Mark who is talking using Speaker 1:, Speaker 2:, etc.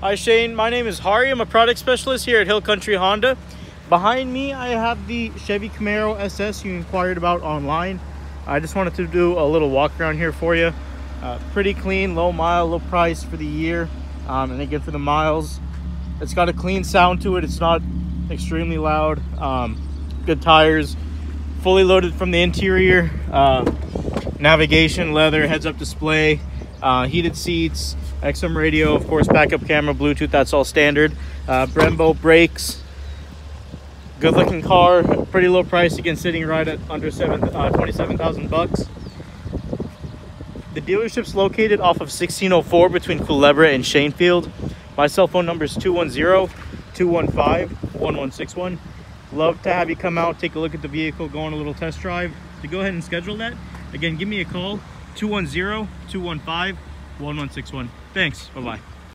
Speaker 1: Hi Shane, my name is Hari. I'm a product specialist here at Hill Country Honda. Behind me, I have the Chevy Camaro SS you inquired about online. I just wanted to do a little walk around here for you. Uh, pretty clean, low mile, low price for the year, um, and again for the miles. It's got a clean sound to it. It's not extremely loud. Um, good tires, fully loaded from the interior. Uh, navigation, leather, heads-up display, uh, heated seats, XM radio, of course, backup camera, Bluetooth. That's all standard. Uh, Brembo brakes good looking car pretty low price again sitting right at under seven uh, 27,000 bucks the dealership's located off of 1604 between Culebra and Shaenfield my cell phone number is 210-215-1161 love to have you come out take a look at the vehicle go on a little test drive to go ahead and schedule that again give me a call 210-215-1161 thanks. Bye bye